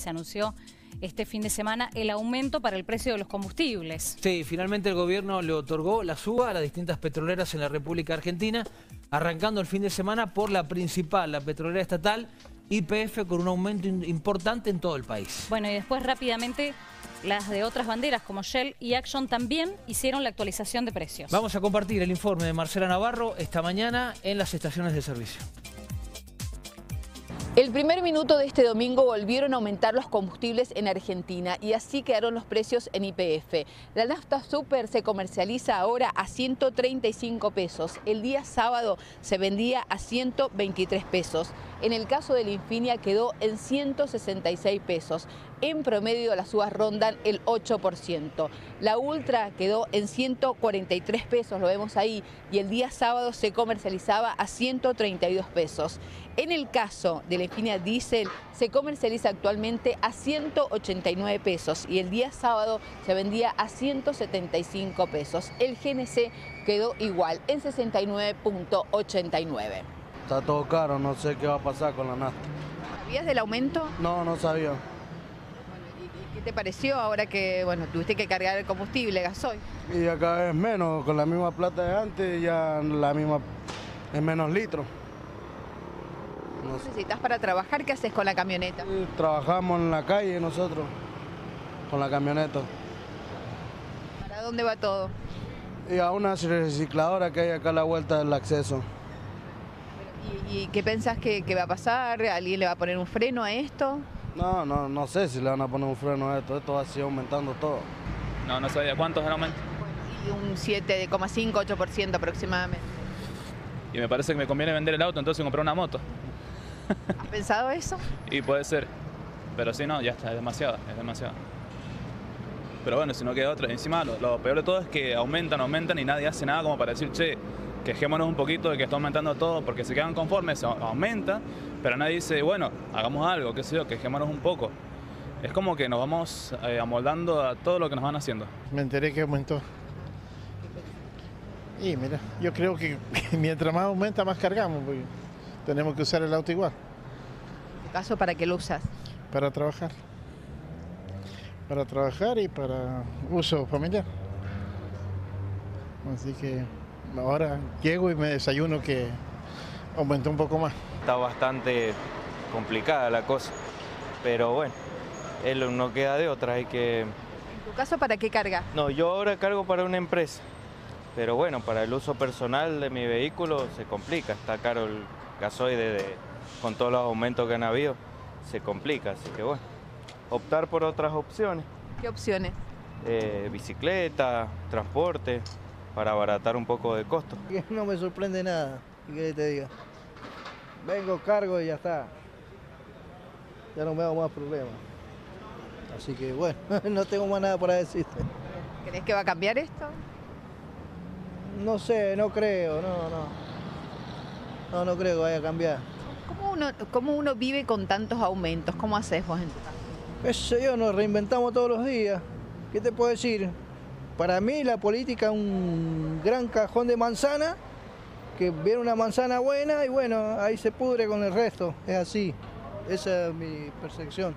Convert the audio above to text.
Se anunció este fin de semana el aumento para el precio de los combustibles. Sí, finalmente el gobierno le otorgó la suba a las distintas petroleras en la República Argentina, arrancando el fin de semana por la principal, la petrolera estatal, IPF, con un aumento importante en todo el país. Bueno, y después rápidamente las de otras banderas como Shell y Action también hicieron la actualización de precios. Vamos a compartir el informe de Marcela Navarro esta mañana en las estaciones de servicio. El primer minuto de este domingo volvieron a aumentar los combustibles en Argentina y así quedaron los precios en IPF. La nafta super se comercializa ahora a 135 pesos. El día sábado se vendía a 123 pesos. En el caso de la Infinia quedó en 166 pesos. En promedio las subas rondan el 8%. La Ultra quedó en 143 pesos, lo vemos ahí, y el día sábado se comercializaba a 132 pesos. En el caso de la Infinia Diesel se comercializa actualmente a 189 pesos y el día sábado se vendía a 175 pesos. El GNC quedó igual en 69.89. Está todo caro, no sé qué va a pasar con la nafta. ¿Sabías del aumento? No, no sabía. ¿Y qué te pareció ahora que bueno, tuviste que cargar el combustible, gasoil? Y acá es menos, con la misma plata de antes, ya la misma, es menos litros. No necesitas para trabajar? ¿Qué haces con la camioneta? Trabajamos en la calle nosotros, con la camioneta. ¿Para dónde va todo? Y a una recicladora que hay acá a la vuelta del acceso. ¿Y, qué pensás que, va a pasar? ¿Alguien le va a poner un freno a esto? No, no, no sé si le van a poner un freno a esto. Esto va a seguir aumentando todo. No, no sabía. ¿Cuánto es el aumento? y un 7,5, 8% aproximadamente. Y me parece que me conviene vender el auto, entonces comprar una moto. ¿Has pensado eso? Y puede ser. Pero si no, ya está, es demasiado, es demasiado. Pero bueno, si no queda otra. Encima, lo, lo, peor de todo es que aumentan, aumentan y nadie hace nada como para decir, che, quejémonos un poquito de que está aumentando todo, porque se quedan conformes, aumenta, pero nadie dice, bueno, hagamos algo, qué sé yo, quejémonos un poco. Es como que nos vamos eh, amoldando a todo lo que nos van haciendo. Me enteré que aumentó. Y mira, yo creo que mientras más aumenta, más cargamos, porque tenemos que usar el auto igual. ¿En caso para qué lo usas? Para trabajar. Para trabajar y para uso familiar. Así que ahora llego y me desayuno que aumentó un poco más. Está bastante complicada la cosa, pero bueno, él no queda de otra, hay que... ¿En tu caso para qué carga? No, yo ahora cargo para una empresa, pero bueno, para el uso personal de mi vehículo se complica, está caro el gasoide de, con todos los aumentos que han habido, se complica, así que bueno, optar por otras opciones. ¿Qué opciones? Eh, bicicleta, transporte, para abaratar un poco de costo. No me sorprende nada, que te diga. Vengo, cargo y ya está. Ya no me hago más problemas. Así que bueno, no tengo más nada para decirte. ¿Crees que va a cambiar esto? No sé, no creo, no, no. No, no creo que vaya a cambiar. ¿Cómo uno, cómo uno vive con tantos aumentos? ¿Cómo haces vos en tu casa? Eso yo, nos reinventamos todos los días. ¿Qué te puedo decir? Para mí la política es un gran cajón de manzana, que viene una manzana buena y bueno, ahí se pudre con el resto, es así, esa es mi percepción.